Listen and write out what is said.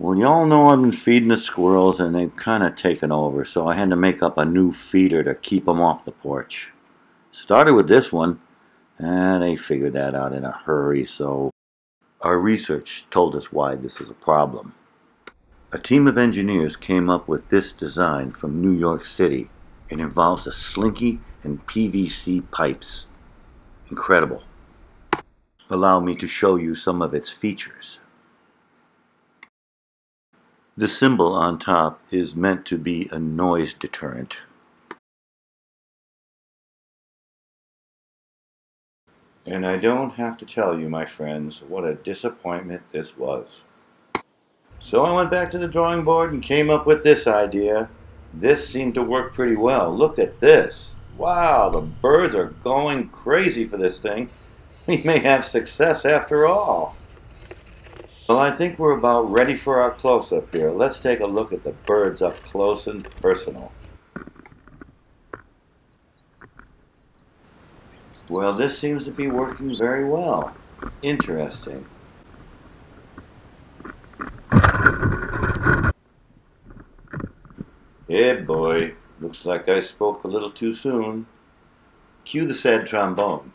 Well, y'all know I've been feeding the squirrels and they've kind of taken over, so I had to make up a new feeder to keep them off the porch. Started with this one, and they figured that out in a hurry, so our research told us why this is a problem. A team of engineers came up with this design from New York City. It involves a slinky and PVC pipes. Incredible. Allow me to show you some of its features. The cymbal on top is meant to be a noise deterrent. And I don't have to tell you, my friends, what a disappointment this was. So I went back to the drawing board and came up with this idea. This seemed to work pretty well. Look at this. Wow, the birds are going crazy for this thing. We may have success after all. Well, I think we're about ready for our close-up here. Let's take a look at the birds up close and personal. Well, this seems to be working very well. Interesting. Hey boy, looks like I spoke a little too soon. Cue the sad trombone.